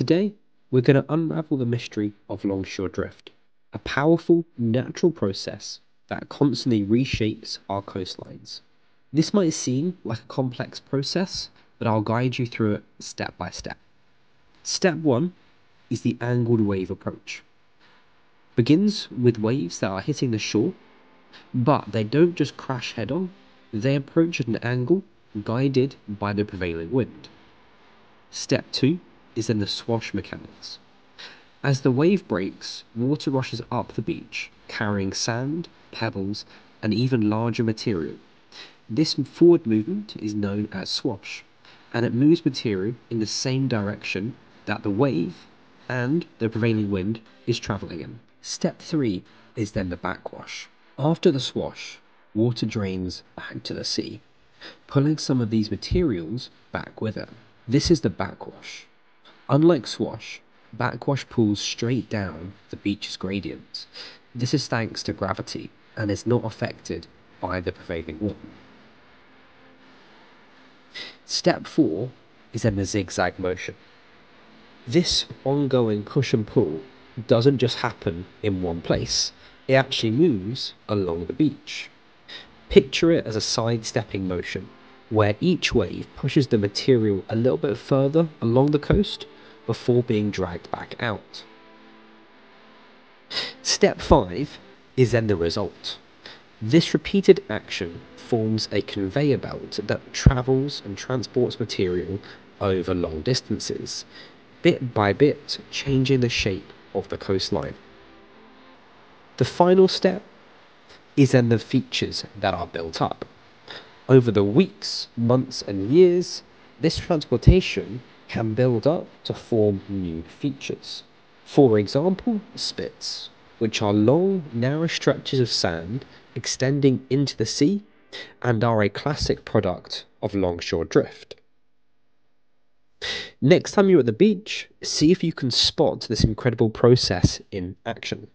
Today, we're going to unravel the mystery of longshore drift, a powerful natural process that constantly reshapes our coastlines. This might seem like a complex process, but I'll guide you through it step by step. Step one is the angled wave approach. Begins with waves that are hitting the shore, but they don't just crash head on, they approach at an angle guided by the prevailing wind. Step two is then the swash mechanics. As the wave breaks, water rushes up the beach, carrying sand, pebbles, and even larger material. This forward movement is known as swash, and it moves material in the same direction that the wave and the prevailing wind is travelling in. Step 3 is then the backwash. After the swash, water drains back to the sea, pulling some of these materials back with it. This is the backwash. Unlike swash, backwash pulls straight down the beach's gradient. This is thanks to gravity and is not affected by the prevailing wind. Step 4 is then the zigzag motion. This ongoing push and pull doesn't just happen in one place, it actually moves along the beach. Picture it as a sidestepping motion, where each wave pushes the material a little bit further along the coast before being dragged back out. Step 5 is then the result. This repeated action forms a conveyor belt that travels and transports material over long distances, bit by bit changing the shape of the coastline. The final step is in the features that are built up. Over the weeks, months, and years, this transportation can build up to form new features. For example, spits, which are long, narrow stretches of sand extending into the sea and are a classic product of longshore drift. Next time you're at the beach, see if you can spot this incredible process in action.